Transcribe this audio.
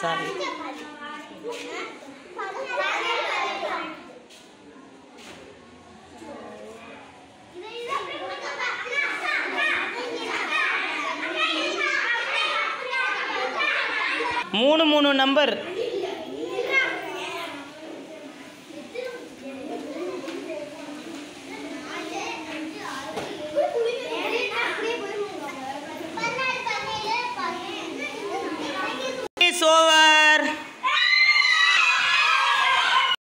sorry மூணு மூணு number